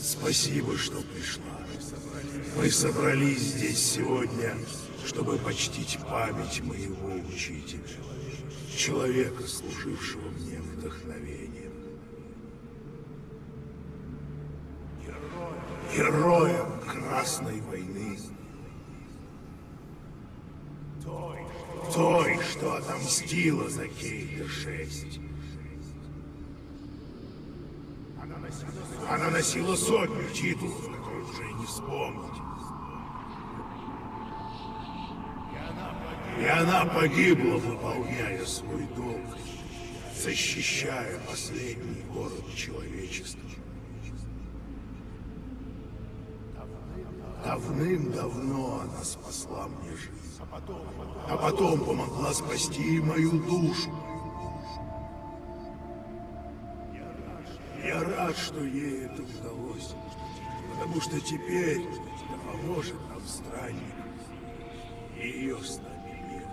Спасибо, что пришла. Мы собрались здесь сегодня, чтобы почтить память моего учителя, человека, служившего мне вдохновением. Героем Красной войны. Той, что отомстила за Кейта-6. Она носила сотню титулов, которые уже не вспомнить. И она погибла, выполняя свой долг, защищая последний город человечества. Давным-давно она спасла мне жизнь, а потом помогла спасти мою душу. Я рад, что ей это удалось, потому что теперь поможет нам странник и ее с нами нет.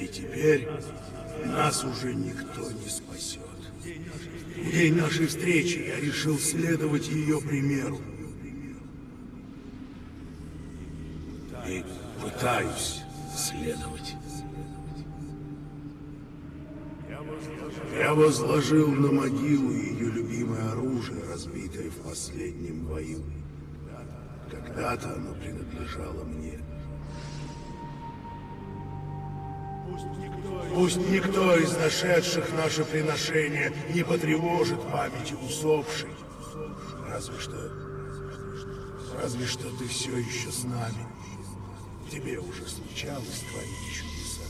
И теперь нас уже никто не спасет. В день нашей встречи я решил следовать ее примеру. И пытаюсь следовать. Я возложил на могилу ее любимое оружие, разбитое в последнем бою. Когда-то оно принадлежало мне. Пусть никто из нашедших наше приношение не потревожит памяти усопшей. Разве что... Разве что ты все еще с нами. Тебе уже случалось творить чудеса.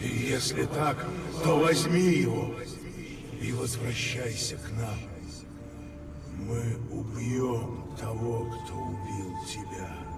И если так, то возьми его и возвращайся к нам. Мы убьем того, кто убил тебя.